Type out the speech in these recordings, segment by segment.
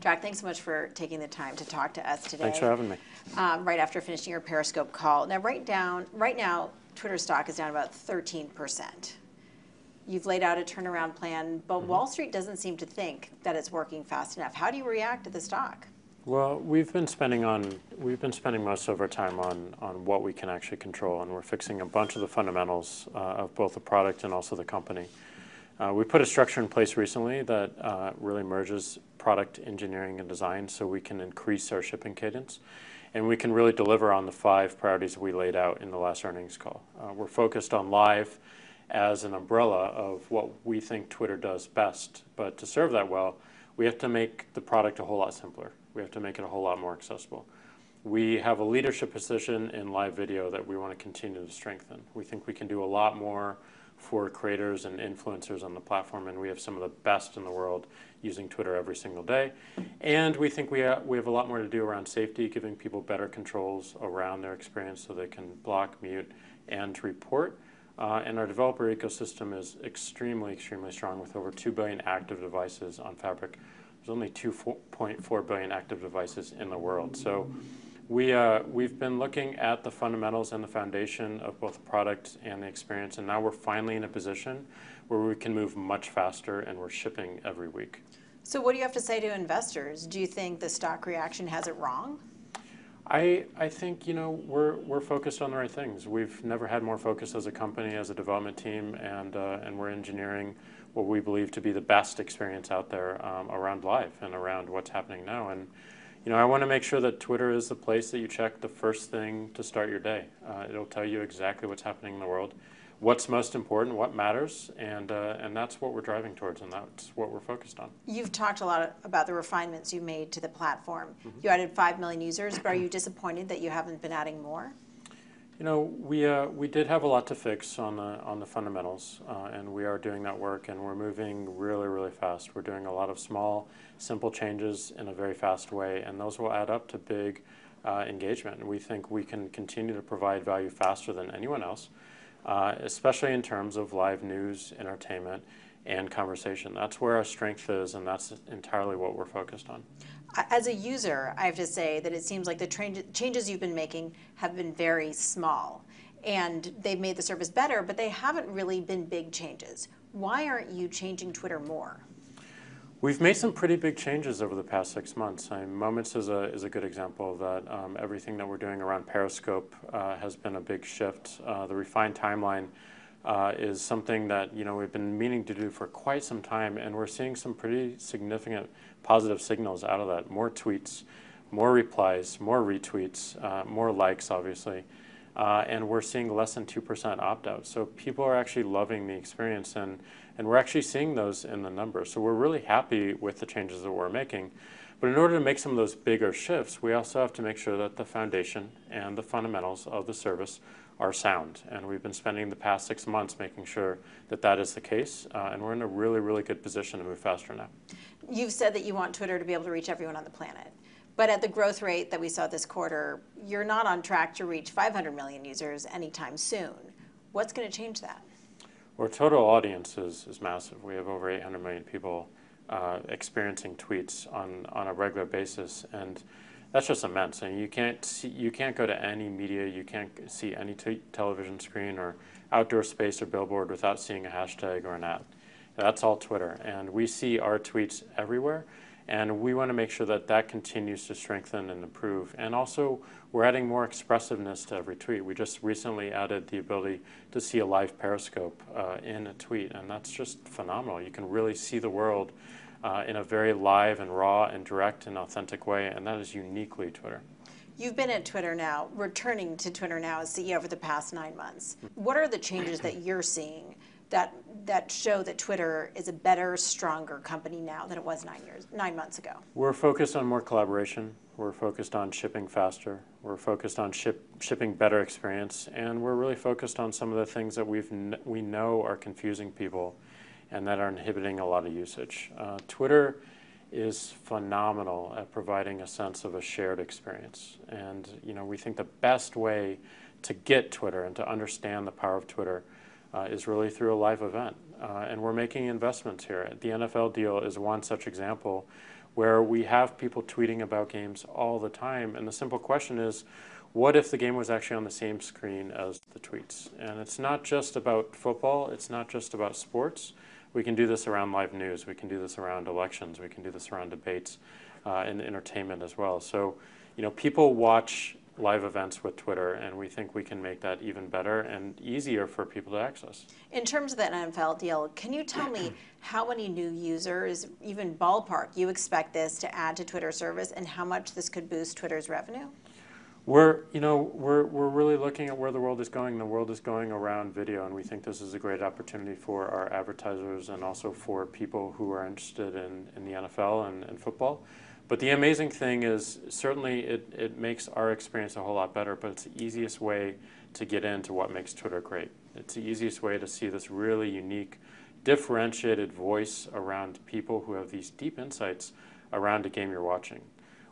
Jack, thanks so much for taking the time to talk to us today. Thanks for having me. Um, right after finishing your Periscope call. Now, right down, right now, Twitter stock is down about 13%. You've laid out a turnaround plan, but Mm-hmm. Wall Street doesn't seem to think that it's working fast enough. How do you react to the stock? Well, we've been spending on we've been spending most of our time on on what we can actually control, and we're fixing a bunch of the fundamentals uh, of both the product and also the company. Uh, we put a structure in place recently that uh, really merges product engineering and design, so we can increase our shipping cadence, and we can really deliver on the five priorities we laid out in the last earnings call. Uh, we're focused on live as an umbrella of what we think Twitter does best, but to serve that well, we have to make the product a whole lot simpler. We have to make it a whole lot more accessible. We have a leadership position in live video that we want to continue to strengthen. We think we can do a lot more for creators and influencers on the platform, and we have some of the best in the world using Twitter every single day. And we think we, ha- we have a lot more to do around safety, giving people better controls around their experience so they can block, mute, and report. Uh, and our developer ecosystem is extremely, extremely strong with over 2 billion active devices on Fabric. There's only 2.4 billion active devices in the world. So we, uh, we've been looking at the fundamentals and the foundation of both the product and the experience, and now we're finally in a position where we can move much faster and we're shipping every week. So, what do you have to say to investors? Do you think the stock reaction has it wrong? I, I think you know we're, we're focused on the right things. We've never had more focus as a company, as a development team, and uh, and we're engineering what we believe to be the best experience out there um, around live and around what's happening now. And you know I want to make sure that Twitter is the place that you check the first thing to start your day. Uh, it'll tell you exactly what's happening in the world, what's most important, what matters, and uh, and that's what we're driving towards, and that's what we're focused on. You've talked a lot about the refinements you made to the platform. Mm-hmm. You added 5 million users, but are you disappointed that you haven't been adding more? You know, we uh, we did have a lot to fix on the on the fundamentals, uh, and we are doing that work, and we're moving really really fast. We're doing a lot of small, simple changes in a very fast way, and those will add up to big uh, engagement. And we think we can continue to provide value faster than anyone else, uh, especially in terms of live news, entertainment, and conversation. That's where our strength is, and that's entirely what we're focused on. As a user, I have to say that it seems like the tran- changes you've been making have been very small. And they've made the service better, but they haven't really been big changes. Why aren't you changing Twitter more? We've made some pretty big changes over the past six months. I mean, Moments is a, is a good example of that. Um, everything that we're doing around Periscope uh, has been a big shift. Uh, the refined timeline uh, is something that you know we've been meaning to do for quite some time, and we're seeing some pretty significant positive signals out of that. More tweets, more replies, more retweets, uh, more likes, obviously. Uh, and we're seeing less than 2% opt out. So people are actually loving the experience, and, and we're actually seeing those in the numbers. So we're really happy with the changes that we're making. But in order to make some of those bigger shifts, we also have to make sure that the foundation and the fundamentals of the service are sound. And we've been spending the past six months making sure that that is the case, uh, and we're in a really, really good position to move faster now. You've said that you want Twitter to be able to reach everyone on the planet. But at the growth rate that we saw this quarter, you're not on track to reach 500 million users anytime soon. What's going to change that? Our total audience is, is massive. We have over 800 million people uh, experiencing tweets on, on a regular basis, and that's just immense. And you can't see, you can't go to any media, you can't see any television screen or outdoor space or billboard without seeing a hashtag or an ad. That's all Twitter, and we see our tweets everywhere. And we want to make sure that that continues to strengthen and improve. And also, we're adding more expressiveness to every tweet. We just recently added the ability to see a live periscope uh, in a tweet, and that's just phenomenal. You can really see the world uh, in a very live and raw and direct and authentic way, and that is uniquely Twitter. You've been at Twitter now, returning to Twitter now as CEO for the past nine months. What are the changes that you're seeing that that show that Twitter is a better, stronger company now than it was nine years, nine months ago? We're focused on more collaboration. We're focused on shipping faster. We're focused on ship, shipping better experience, and we're really focused on some of the things that we've we know are confusing people, and that are inhibiting a lot of usage. Uh, Twitter is phenomenal at providing a sense of a shared experience, and you know we think the best way to get Twitter and to understand the power of Twitter uh, is really through a live event. Uh, and we're making investments here. The NFL deal is one such example where we have people tweeting about games all the time. And the simple question is, what if the game was actually on the same screen as the tweets? And it's not just about football, it's not just about sports. We can do this around live news, we can do this around elections, we can do this around debates uh, and entertainment as well. So, you know, people watch live events with Twitter, and we think we can make that even better and easier for people to access. In terms of that NFL deal, can you tell me how many new users, even ballpark, you expect this to add to Twitter service and how much this could boost Twitter's revenue? We're, you know, we're, we're really looking at where the world is going. The world is going around video, and we think this is a great opportunity for our advertisers and also for people who are interested in, in the NFL and, and football. But the amazing thing is, certainly it, it makes our experience a whole lot better, but it's the easiest way to get into what makes Twitter great. It's the easiest way to see this really unique, differentiated voice around people who have these deep insights around a game you're watching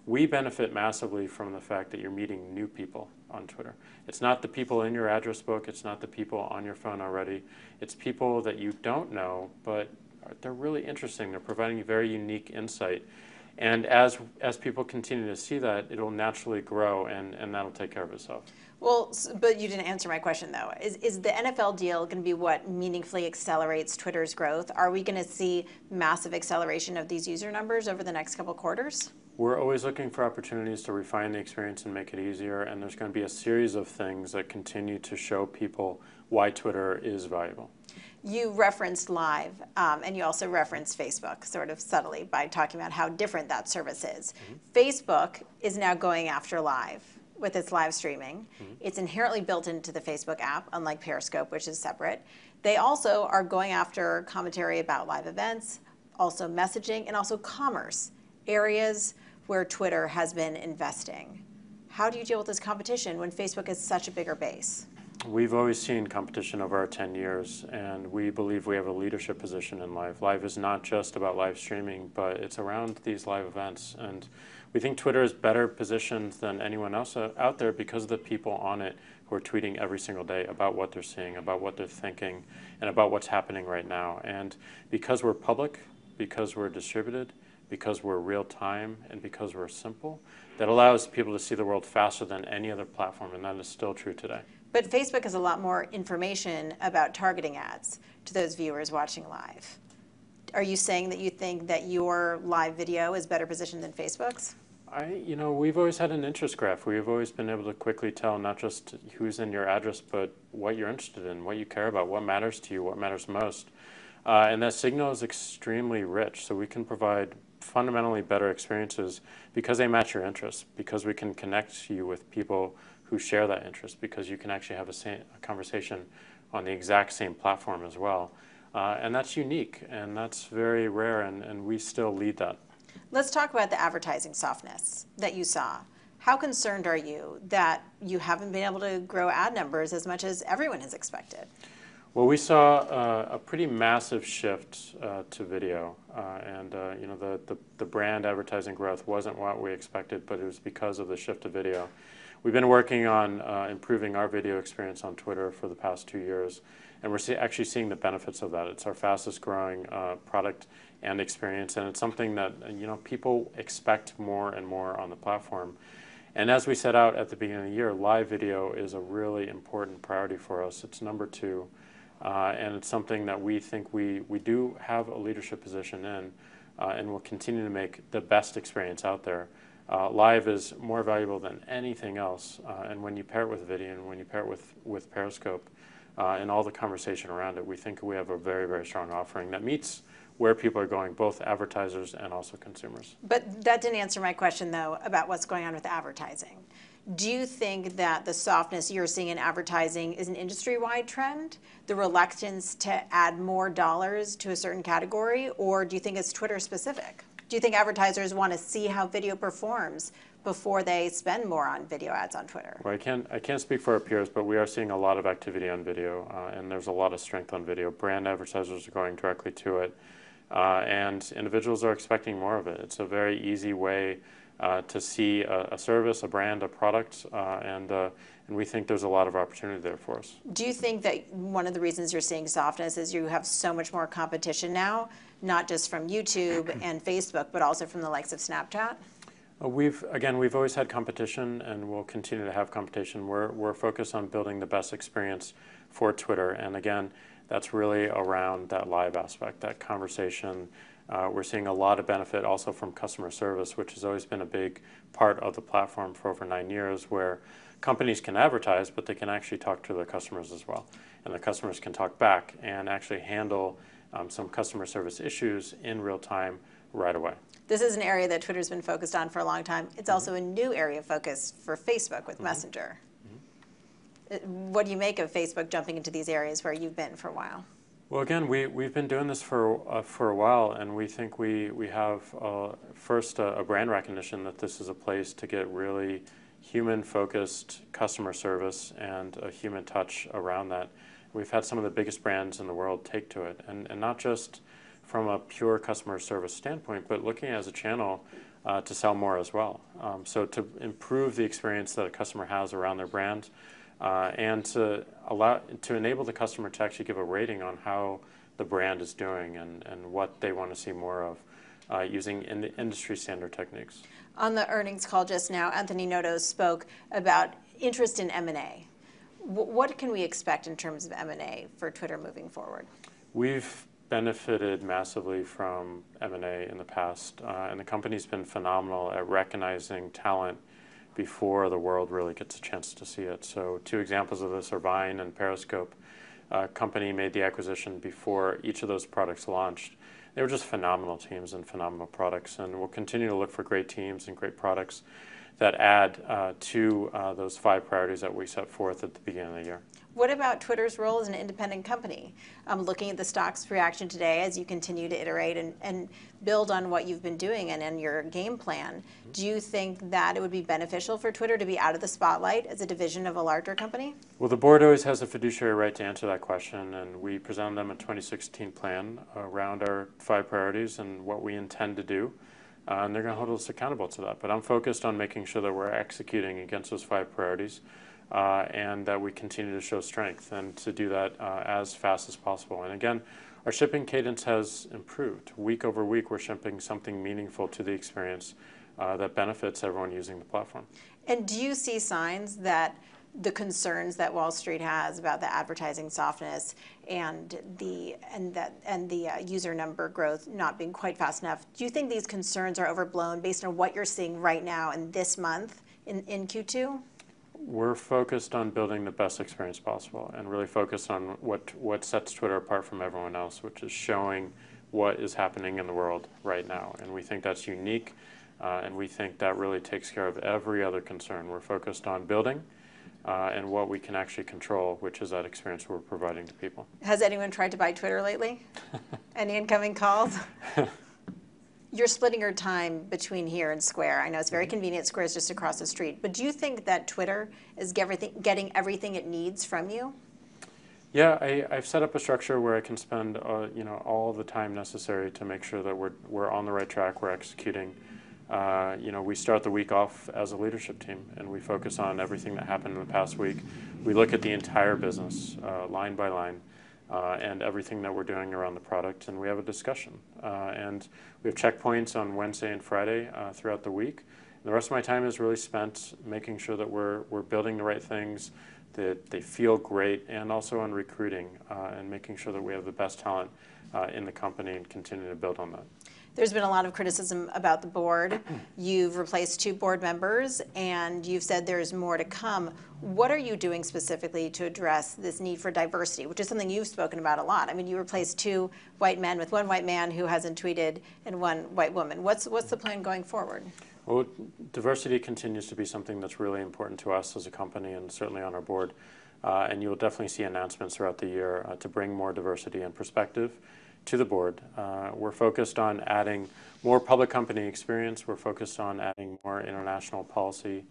we benefit massively from the fact that you're meeting new people on Twitter. It's not the people in your address book, it's not the people on your phone already. It's people that you don't know, but they're really interesting. They're providing you very unique insight. And as, as people continue to see that, it'll naturally grow and, and that'll take care of itself. Well, but you didn't answer my question though. Is, is the NFL deal going to be what meaningfully accelerates Twitter's growth? Are we going to see massive acceleration of these user numbers over the next couple quarters? We're always looking for opportunities to refine the experience and make it easier, and there's going to be a series of things that continue to show people why Twitter is valuable. You referenced live, um, and you also referenced Facebook, sort of subtly, by talking about how different that service is. Mm-hmm. Facebook is now going after live with its live streaming. Mm-hmm. It's inherently built into the Facebook app, unlike Periscope, which is separate. They also are going after commentary about live events, also messaging, and also commerce, areas where Twitter has been investing. How do you deal with this competition when Facebook is such a bigger base? We've always seen competition over our 10 years, and we believe we have a leadership position in live. Live is not just about live streaming, but it's around these live events. And we think Twitter is better positioned than anyone else out there because of the people on it who are tweeting every single day about what they're seeing, about what they're thinking, and about what's happening right now. And because we're public, because we're distributed, because we're real time and because we're simple, that allows people to see the world faster than any other platform, and that is still true today. But Facebook has a lot more information about targeting ads to those viewers watching live. Are you saying that you think that your live video is better positioned than Facebook's? I, you know, we've always had an interest graph. We've always been able to quickly tell not just who's in your address, but what you're interested in, what you care about, what matters to you, what matters most. Uh, and that signal is extremely rich, so we can provide fundamentally better experiences because they match your interests, because we can connect you with people who share that interest, because you can actually have a, a conversation on the exact same platform as well. Uh, and that's unique, and that's very rare, and, and we still lead that. Let's talk about the advertising softness that you saw. How concerned are you that you haven't been able to grow ad numbers as much as everyone has expected? Well, we saw uh, a pretty massive shift uh, to video, uh, and uh, you know the, the, the brand advertising growth wasn't what we expected, but it was because of the shift to video. We've been working on uh, improving our video experience on Twitter for the past two years, and we're see actually seeing the benefits of that. It's our fastest growing uh, product and experience, and it's something that you know people expect more and more on the platform. And as we set out at the beginning of the year, live video is a really important priority for us. It's number two. Uh, and it's something that we think we, we do have a leadership position in uh, and will continue to make the best experience out there. Uh, live is more valuable than anything else, uh, and when you pair it with video and when you pair it with, with Periscope uh, and all the conversation around it, we think we have a very, very strong offering that meets where people are going, both advertisers and also consumers. But that didn't answer my question, though, about what's going on with advertising. Do you think that the softness you're seeing in advertising is an industry-wide trend, the reluctance to add more dollars to a certain category, or do you think it's Twitter specific? Do you think advertisers want to see how video performs before they spend more on video ads on Twitter? Well, I can't, I can't speak for our peers, but we are seeing a lot of activity on video, uh, and there's a lot of strength on video. Brand advertisers are going directly to it, uh, and individuals are expecting more of it. It's a very easy way uh, to see a, a, service, a brand, a product, uh, and uh, and we think there's a lot of opportunity there for us. Do you think that one of the reasons you're seeing softness is you have so much more competition now, not just from YouTube and Facebook, but also from the likes of Snapchat? Uh, we've again, we've always had competition, and we'll continue to have competition. We're we're focused on building the best experience for Twitter, and again, that's really around that live aspect, that conversation. Uh, we're seeing a lot of benefit also from customer service, which has always been a big part of the platform for over nine years, where companies can advertise, but they can actually talk to their customers as well. And the customers can talk back and actually handle um, some customer service issues in real time right away. This is an area that Twitter's been focused on for a long time. It's mm-hmm. also a new area of focus for Facebook with mm-hmm. Messenger. Mm-hmm. Uh, what do you make of Facebook jumping into these areas where you've been for a while? Well, again, we, we've been doing this for, uh, for a while, and we think we, we have uh, first a, a, brand recognition that this is a place to get really human-focused customer service and a human touch around that. We've had some of the biggest brands in the world take to it, and, and not just from a pure customer service standpoint, but looking as a channel uh, to sell more as well. Um, so to improve the experience that a customer has around their brand, uh, and to allow to enable the customer to actually give a rating on how the brand is doing and, and what they want to see more of uh, using in industry standard techniques. On the earnings call just now, Anthony Noto spoke about interest in M&A. what can we expect in terms of M&A for Twitter moving forward? We've benefited massively from M&A in the past, uh, and the company's been phenomenal at recognizing talent before the world really gets a chance to see it. So two examples of this are Vine and Periscope. A company made the acquisition before each of those products launched they were just phenomenal teams and phenomenal products. And we'll continue to look for great teams and great products that add uh, to uh, those five priorities that we set forth at the beginning of the year. What about Twitter's role as an independent company? Um, looking at the stock's reaction today as you continue to iterate and, and build on what you've been doing and in your game plan, mm-hmm. do you think that it would be beneficial for Twitter to be out of the spotlight as a division of a larger company? Well, the board always has a fiduciary right to answer that question, and we presented them a 2016 plan around our five priorities and what we intend to do. Uh, and they're going to hold us accountable to that. But I'm focused on making sure that we're executing against those five priorities uh, and that we continue to show strength and to do that uh, as fast as possible. And again, our shipping cadence has improved. Week over week, we're shipping something meaningful to the experience uh, that benefits everyone using the platform. And do you see signs that the concerns that Wall Street has about the advertising softness and the and that and the uh, user number growth not being quite fast enough. Do you think these concerns are overblown based on what you're seeing right now in this month in, in Q2? we're focused on building the best experience possible and really focused on what, what sets Twitter apart from everyone else, which is showing what is happening in the world right now. And we think that's unique, uh, and we think that really takes care of every other concern. We're focused on building uh, and what we can actually control, which is that experience we're providing to people. Has anyone tried to buy Twitter lately? Any incoming calls? you're splitting your time between here and Square. I know it's very convenient. Square is just across the street. But do you think that Twitter is getting everything it needs from you? Yeah, I, have set up a structure where I can spend uh, you know all the time necessary to make sure that we're we're on the right track. We're executing. Uh, you know, we start the week off as a leadership team, and we focus on everything that happened in the past week. We look at the entire business, uh, line by line uh, and everything that we're doing around the product, and we have a discussion. Uh, and we have checkpoints on Wednesday and Friday uh, throughout the week. And the rest of my time is really spent making sure that we're, we're building the right things, that they feel great, and also on recruiting uh, and making sure that we have the best talent in the company and continue to build on that. There's been a lot of criticism about the board. You've replaced two board members, and you've said there's more to come. What are you doing specifically to address this need for diversity, which is something you've spoken about a lot? I mean, you replaced two white men with one white man who hasn't tweeted and one white woman. What's, what's the plan going forward? Well, diversity continues to be something that's really important to us as a company and certainly on our board. Uh, and you will definitely see announcements throughout the year uh, to bring more diversity and perspective to the board. Uh, we're focused on adding more public company experience. We're focused on adding more international policy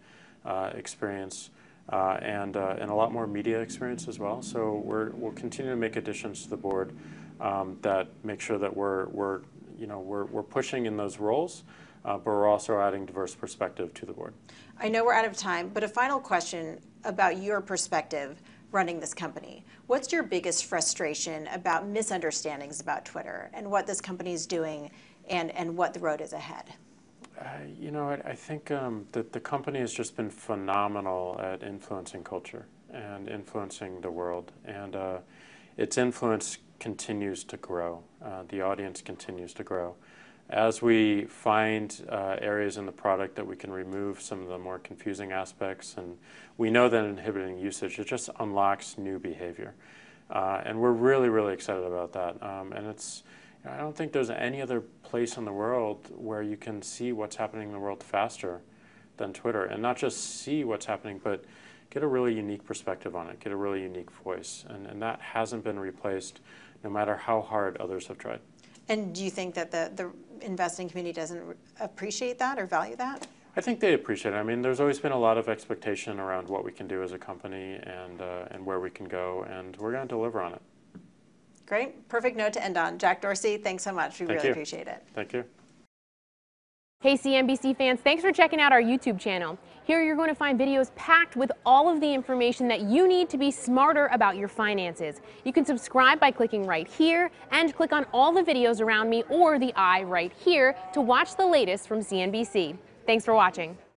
uh, experience uh, and, uh, and a lot more media experience as well. So we're, we'll continue to make additions to the board um, that make sure that we're, we're, you know, we're, we're pushing in those roles uh, but we're also adding diverse perspective to the board. I know we're out of time, but a final question about your perspective running this company. What's your biggest frustration about misunderstandings about Twitter and what this company is doing and, and what the road is ahead? Uh, you know, I, I think um, that the company has just been phenomenal at influencing culture and influencing the world, and uh, its influence continues to grow. Uh, the audience continues to grow. As we find uh, areas in the product that we can remove some of the more confusing aspects, and we know that inhibiting usage, it just unlocks new behavior. Uh, and we're really, really excited about that. Um, and it's, I don't think there's any other place in the world where you can see what's happening in the world faster than Twitter. And not just see what's happening, but get a really unique perspective on it, get a really unique voice. And, and that hasn't been replaced no matter how hard others have tried. And do you think that the, the investing community doesn't appreciate that or value that? I think they appreciate it. I mean, there's always been a lot of expectation around what we can do as a company and, uh, and where we can go, and we're going to deliver on it. Great. Perfect note to end on. Jack Dorsey, thanks so much. We Thank really you. appreciate it. Thank you. Hey CNBC fans, thanks for checking out our YouTube channel. Here you're going to find videos packed with all of the information that you need to be smarter about your finances. You can subscribe by clicking right here and click on all the videos around me or the eye right here to watch the latest from CNBC. Thanks for watching.